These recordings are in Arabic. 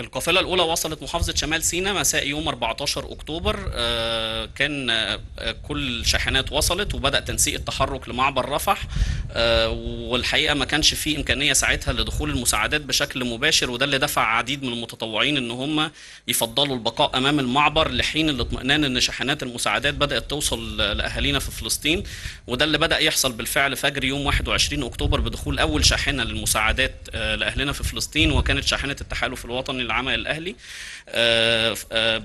القافلة الأولى وصلت محافظة شمال سيناء مساء يوم 14 أكتوبر آه، كان آه، كل الشاحنات وصلت وبدأ تنسيق التحرك لمعبر رفح آه، والحقيقة ما كانش في إمكانية ساعتها لدخول المساعدات بشكل مباشر وده اللي دفع عديد من المتطوعين إن هم يفضلوا البقاء أمام المعبر لحين الاطمئنان إن شاحنات المساعدات بدأت توصل لأهالينا في فلسطين وده اللي بدأ يحصل بالفعل فجر يوم 21 أكتوبر بدخول أول شاحنة للمساعدات لأهلنا في فلسطين وكانت شاحنة التحالف الوطني للعمل الأهلي آه، آه،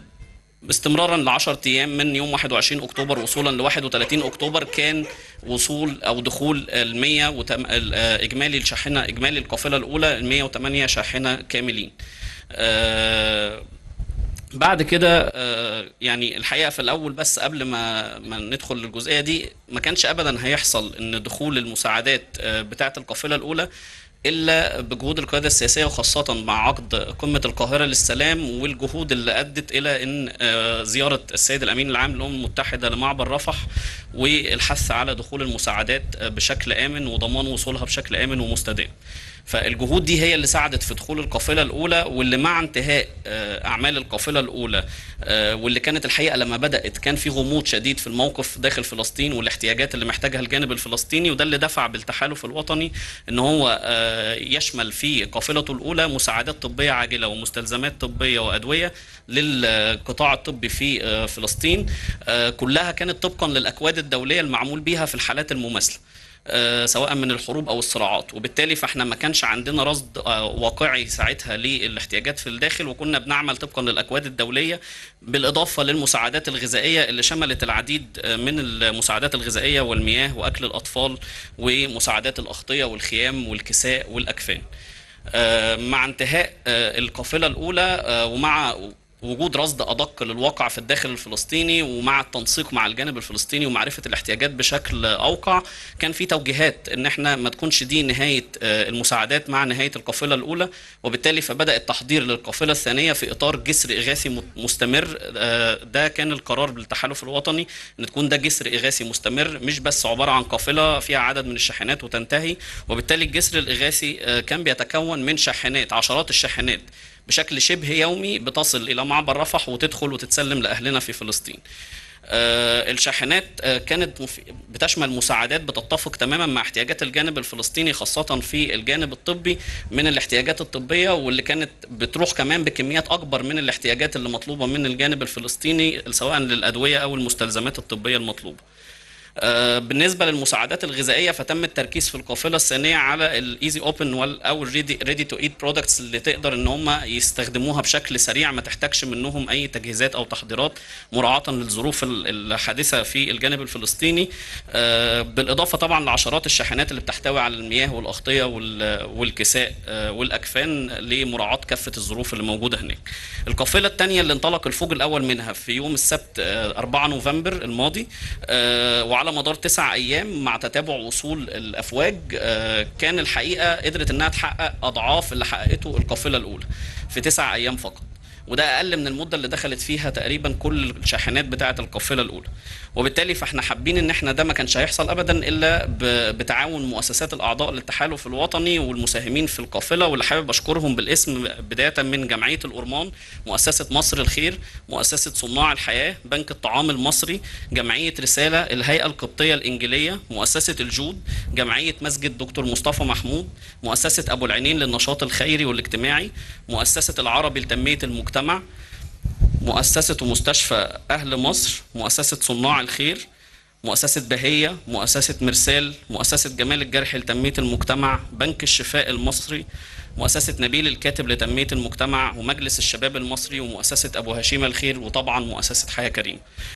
استمرارا ل 10 أيام من يوم 21 أكتوبر وصولا ل 31 أكتوبر كان وصول أو دخول ال 100 وتم ال- آه، إجمالي الشاحنه إجمالي القافلة الأولى ال 108 شاحنة كاملين. بعد كده آه، يعني الحقيقة في الأول بس قبل ما ما ندخل للجزئية دي ما كانش ابدا هيحصل إن دخول المساعدات آه، بتاعة القافلة الأولى إلا بجهود القيادة السياسية وخاصة مع عقد قمة القاهرة للسلام والجهود اللي أدت إلى إن آه، زيارة السيد الأمين العام للأمم المتحدة لمعبر رفح والحث على دخول المساعدات بشكل آمن وضمان وصولها بشكل آمن ومستدام. فالجهود دي هي اللي ساعدت في دخول القافلة الأولى واللي مع انتهاء آه، أعمال القافلة الأولى آه، واللي كانت الحقيقة لما بدأت كان في غموض شديد في الموقف داخل فلسطين والاحتياجات اللي محتاجها الجانب الفلسطيني وده اللي دفع بالتحالف الوطني إن هو آه، يشمل في قافلته الأولى مساعدات طبية عاجلة ومستلزمات طبية وأدوية للقطاع الطبي في فلسطين. كلها كانت طبقا للأكواد الدولية المعمول بيها في الحالات المماثلة. سواء من الحروب أو الصراعات وبالتالي فإحنا ما كانش عندنا رصد آه، واقعي ساعتها للاحتياجات في الداخل وكنا بنعمل طبقا للأكواد الدولية بالإضافة للمساعدات الغذائية اللي شملت العديد آه، من المساعدات الغذائية والمياه وأكل الأطفال ومساعدات الأغطية والخيام والكساء والأكفان. آه، مع انتهاء آه، القافلة الأولى آه، ومع وجود رصد أدق للواقع في الداخل الفلسطيني ومع التنسيق مع الجانب الفلسطيني ومعرفة الاحتياجات بشكل أوقع كان في توجيهات إن إحنا ما تكونش دي نهاية آه، المساعدات مع نهاية القافلة الأولى وبالتالي فبدأ التحضير للقافلة الثانية في إطار جسر إغاثي مستمر آه، ده كان القرار بالتحالف الوطني إن تكون ده جسر إغاثي مستمر مش بس عبارة عن قافلة فيها عدد من الشاحنات وتنتهي وبالتالي الجسر الإغاثي آه، كان بيتكون من شاحنات عشرات الشاحنات. بشكل شبه يومي بتصل إلى معبر رفح وتدخل وتتسلم لأهلنا في فلسطين. آه، الشاحنات آه، كانت بتشمل مساعدات بتتفق تماما مع احتياجات الجانب الفلسطيني خاصة في الجانب الطبي من الاحتياجات الطبية واللي كانت بتروح كمان بكميات أكبر من الاحتياجات اللي مطلوبة من الجانب الفلسطيني سواء للأدوية أو المستلزمات الطبية المطلوبة. آه، بالنسبة للمساعدات الغذائية فتم التركيز في القافلة الثانية على ال easy open أو ready to eat products اللي تقدر إن هم يستخدموها بشكل سريع ما تحتاجش منهم أي تجهيزات أو تحضيرات مراعاة للظروف ال- الحادثة في الجانب الفلسطيني آه، بالإضافة طبعا لعشرات الشاحنات اللي بتحتوي على المياه والأغطية وال- والكساء آه، والأكفان لمراعاة كافة الظروف اللي موجودة هناك. القافلة الثانية اللي انطلق الفوج الأول منها في يوم السبت آه، 4 نوفمبر الماضي آه، وعلى مدار تسع أيام مع تتابع وصول الأفواج آه، كان الحقيقة قدرت إنها تحقق أضعاف اللي حققته القافلة الأولى في تسع أيام فقط. وده أقل من المدة اللي دخلت فيها تقريبا كل الشاحنات بتاعة القافلة الأولى. وبالتالي فإحنا حابين إن إحنا ده ما كانش هيحصل ابدا إلا بتعاون مؤسسات الأعضاء للتحالف الوطني والمساهمين في القافلة. واللي حابب أشكرهم بالاسم بداية من جمعية الأورمان مؤسسة مصر الخير مؤسسة صناع الحياة بنك الطعام المصري جمعية رسالة الهيئة القبطية الإنجيلية مؤسسة الجود جمعية مسجد دكتور مصطفى محمود مؤسسة أبو العينين للنشاط الخيري والاجتماعي مؤسسة العربي لتنمية المجتمع مؤسسة ومستشفى أهل مصر مؤسسة صناع الخير مؤسسة بهية مؤسسة مرسال مؤسسة جمال الجرح لتنمية المجتمع بنك الشفاء المصري مؤسسة نبيل الكاتب لتنمية المجتمع ومجلس الشباب المصري ومؤسسة أبو هشيمة الخير وطبعا مؤسسة حياة كريم.